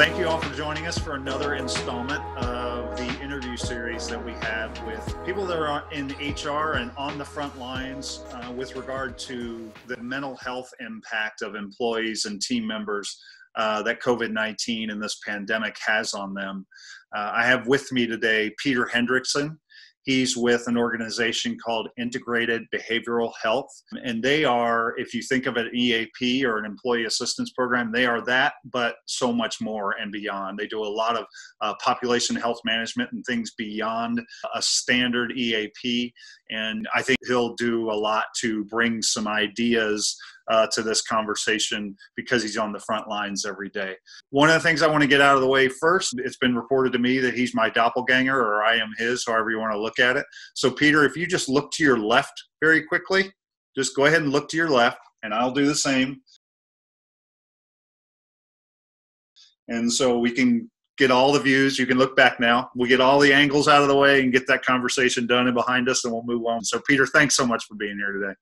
thank you all for joining us for another installment of the interview series that we have with people that are in HR and on the front lines uh, with regard to the mental health impact of employees and team members uh, that COVID 19 and this pandemic has on them. Uh, I have with me today Peter Hendrixson. He's with an organization called Integrated Behavioral Health. And they are, if you think of an EAP or an employee assistance program, they are that, but so much more and beyond. They do a lot of uh, population health management and things beyond a standard EAP. And I think he'll do a lot to bring some ideas uh, to this conversation because he's on the front lines every day. One of the things I want to get out of the way first, it's been reported to me that he's my doppelganger or I am his, however you want to look at it. So, Peter, if you just look to your left very quickly, just go ahead and look to your left, and I'll do the same. And so we can get all the views. You can look back now. We get all the angles out of the way and get that conversation done and behind us, and we'll move on. So, Peter, thanks so much for being here today.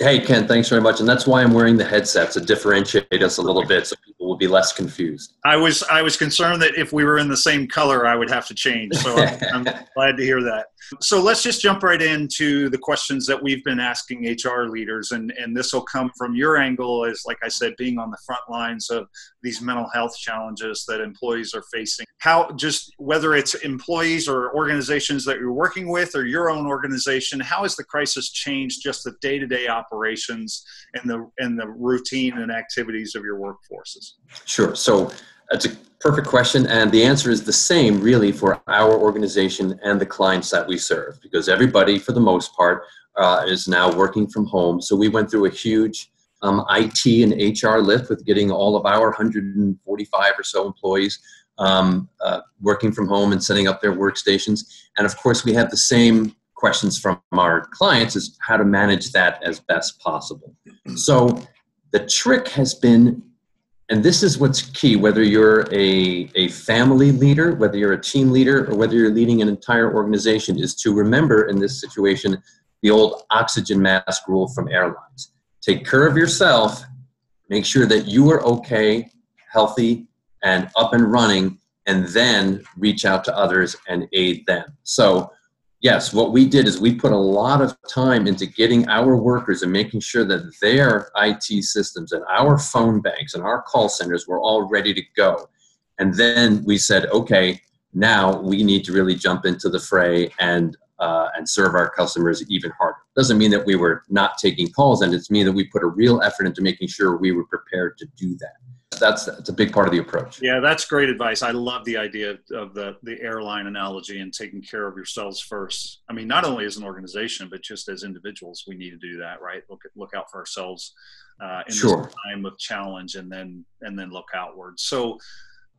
Hey, Ken, thanks very much. And that's why I'm wearing the headset to differentiate us a little bit so people will be less confused. I was I was concerned that if we were in the same color, I would have to change. So I'm, I'm glad to hear that. So let's just jump right into the questions that we've been asking HR leaders, and, and this will come from your angle as, like I said, being on the front lines of these mental health challenges that employees are facing. How, just whether it's employees or organizations that you're working with or your own organization, how has the crisis changed just the day to day operations and the, and the routine and activities of your workforces? Sure. So that's a perfect question. And the answer is the same, really, for our organization and the clients that we serve, because everybody, for the most part, uh, is now working from home. So we went through a huge um, IT and HR lift with getting all of our 145 or so employees um, uh, working from home and setting up their workstations. And of course, we have the same questions from our clients is how to manage that as best possible. So the trick has been and this is what's key whether you're a, a family leader whether you're a team leader or whether you're leading an entire organization is to remember in this situation the old oxygen mask rule from airlines. Take care of yourself make sure that you are okay healthy and up and running and then reach out to others and aid them. So yes, what we did is we put a lot of time into getting our workers and making sure that their IT systems and our phone banks and our call centers were all ready to go. And then we said, okay, now we need to really jump into the fray and uh, and serve our customers even harder. Doesn't mean that we were not taking calls, and it's mean that we put a real effort into making sure we were prepared to do that that's that's a big part of the approach. Yeah, that's great advice. I love the idea of the the airline analogy and taking care of yourselves first. I mean, not only as an organization, but just as individuals, we need to do that, right? Look look out for ourselves uh, in sure. this time of challenge, and then and then look outward. So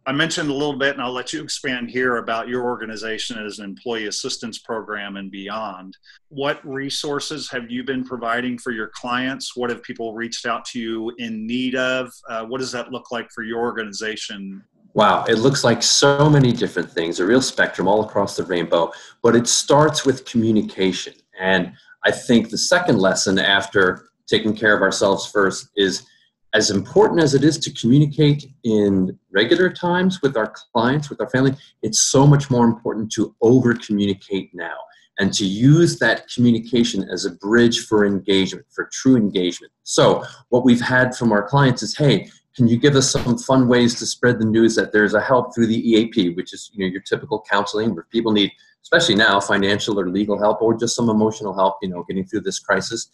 I mentioned a little bit, and I'll let you expand here about your organization as an employee assistance program and beyond. What resources have you been providing for your clients? What have people reached out to you in need of? Uh, what does that look like for your organization? Wow, it looks like so many different things, a real spectrum all across the rainbow, but it starts with communication. And I think the second lesson after taking care of ourselves first is as important as it is to communicate in regular times with our clients, with our family, it's so much more important to over communicate now and to use that communication as a bridge for engagement, for true engagement. So, what we've had from our clients is hey, can you give us some fun ways to spread the news that there's a help through the EAP, which is you know your typical counseling where people need, especially now, financial or legal help or just some emotional help, you know, getting through this crisis.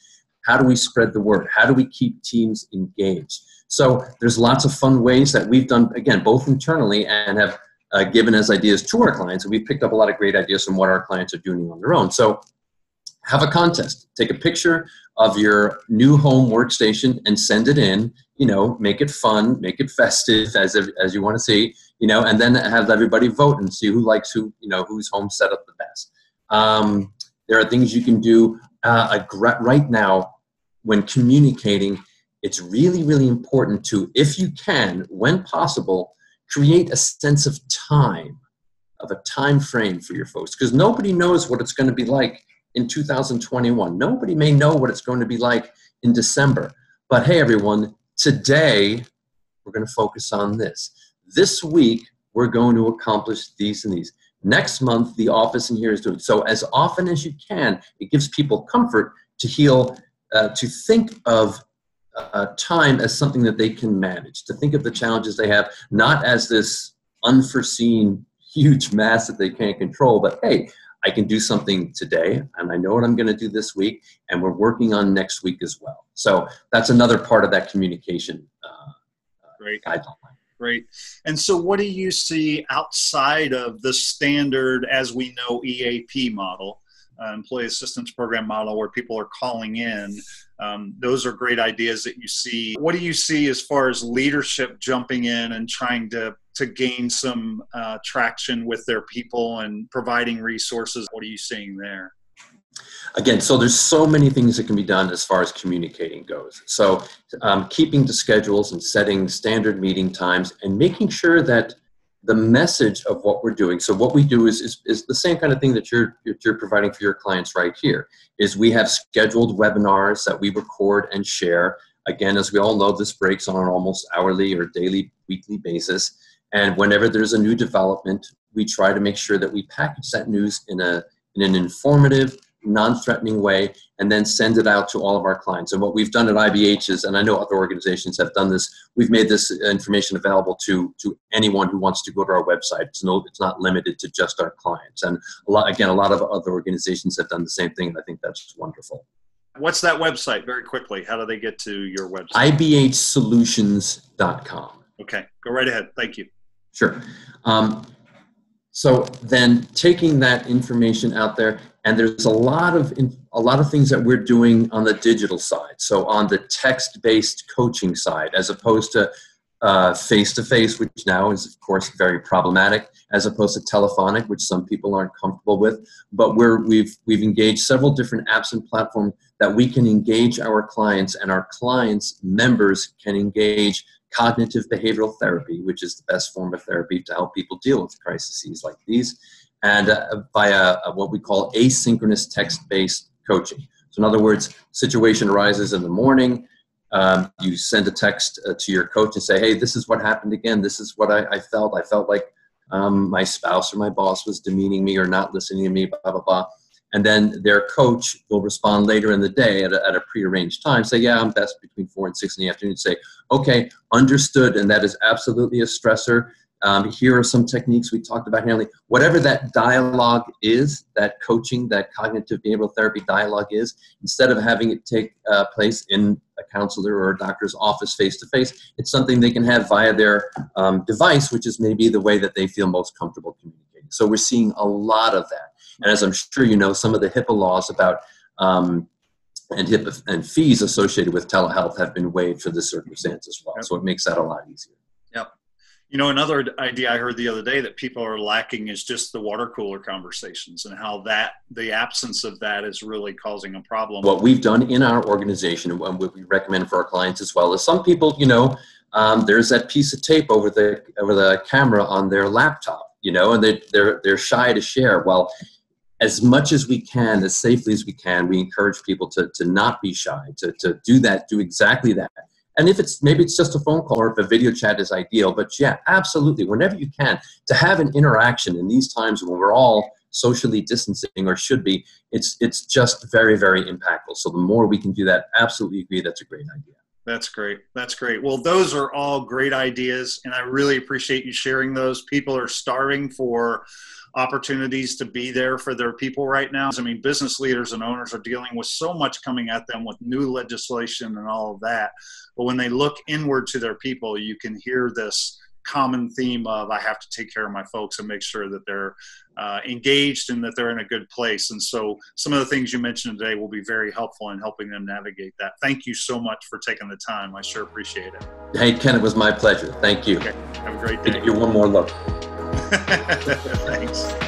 How do we spread the word? How do we keep teams engaged? So there's lots of fun ways that we've done, again, both internally and have uh, given as ideas to our clients. And we've picked up a lot of great ideas from what our clients are doing on their own. So have a contest. Take a picture of your new home workstation and send it in. You know, make it fun, make it festive as as you want to see. You know, and then have everybody vote and see who likes who. You know, whose home set up the best. Um, there are things you can do uh, right now when communicating, it's really, really important to, if you can, when possible, create a sense of time, of a time frame for your folks, because nobody knows what it's going to be like in 2021. Nobody may know what it's going to be like in December. But hey, everyone, today we're going to focus on this. this week we're going to accomplish these and these. Next month, the office in here is doing so. As often as you can, it gives people comfort to heal, uh, to think of uh, time as something that they can manage, to think of the challenges they have not as this unforeseen huge mass that they can't control, but hey, I can do something today, and I know what I'm going to do this week, and we're working on next week as well. So that's another part of that communication uh, Great. guideline. Great. And so, what do you see outside of the standard, as we know, EAP model? Uh, employee assistance program model where people are calling in. Um, those are great ideas that you see. What do you see as far as leadership jumping in and trying to to gain some uh, traction with their people and providing resources? What are you seeing there? Again, so there's so many things that can be done as far as communicating goes. So um, keeping to schedules and setting standard meeting times and making sure that the message of what we're doing. So what we do is, is, is the same kind of thing that you're, you're providing for your clients right here, is we have scheduled webinars that we record and share. Again, as we all know, this breaks on an almost hourly or daily, weekly basis. And whenever there's a new development, we try to make sure that we package that news in, a, in an informative, non-threatening way and then send it out to all of our clients. And what we've done at ibh is and i know other organizations have done this we've made this information available to to anyone who wants to go to our website. It's no it's not limited to just our clients. And a lot again a lot of other organizations have done the same thing and i think that's wonderful. What's that website very quickly? How do they get to your website? Ibhsolutions.com okay go right ahead. Thank you. Sure. Um, so then taking that information out there and there's a lot of a lot of things that we're doing on the digital side. So on the text-based coaching side as opposed to face to face which now is of course very problematic as opposed to telephonic which some people aren't comfortable with. But we're we've we've engaged several different apps and platforms that we can engage our clients and our clients members can engage cognitive behavioral therapy which is the best form of therapy to help people deal with crises like these and uh, via uh, what we call asynchronous text-based coaching. So in other words, situation arises in the morning, um, you send a text uh, to your coach and say, hey, this is what happened again. This is what I, I felt. I felt like um, my spouse or my boss was demeaning me or not listening to me, blah, blah, blah. And then their coach will respond later in the day at a, at a prearranged time, say, yeah, I'm best between four and six in the afternoon. Say, okay, understood. And that is absolutely a stressor. Um, here are some techniques we talked about handling. Whatever that dialogue is, that coaching, that cognitive behavioral therapy dialogue is, instead of having it take uh, place in a counselor or a doctor's office face to face, it's something they can have via their um, device, which is maybe the way that they feel most comfortable communicating. So we're seeing a lot of that. And as I'm sure you know, some of the HIPAA laws about um, and HIPAA and fees associated with telehealth have been waived for this circumstance as well. Yep. So it makes that a lot easier. You know, another idea I heard the other day that people are lacking is just the water cooler conversations and how that the absence of that is really causing a problem. What we've done in our organization and what we recommend for our clients as well is some people, you know, um, there's that piece of tape over the over the camera on their laptop, you know, and they, they're they're shy to share. Well, as much as we can, as safely as we can, we encourage people to to not be shy, to to do that, do exactly that and if it's maybe it's just a phone call or if a video chat is ideal, but yeah, absolutely, whenever you can, to have an interaction in these times when we're all socially distancing or should be, it's it's just very very impactful. So the more we can do that, absolutely agree that's a great idea. That's great. That's great. Well, those are all great ideas, and I really appreciate you sharing those. People are starving for opportunities to be there for their people right now. I mean, business leaders and owners are dealing with so much coming at them with new legislation and all of that. But when they look inward to their people, you can hear this common theme of I have to take care of my folks and make sure that they're uh, engaged and that they're in a good place. And so some of the things you mentioned today will be very helpful in helping them navigate that. Thank you so much for taking the time. I sure appreciate it. Hey, Ken, it was my pleasure. Thank you. Okay. Have a great day. Give you one more look. Thanks.